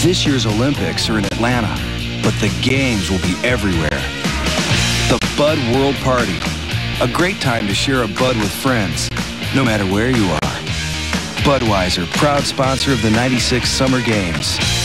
This year's Olympics are in Atlanta, but the games will be everywhere. The Bud World Party. A great time to share a Bud with friends, no matter where you are. Budweiser, proud sponsor of the 96 Summer Games.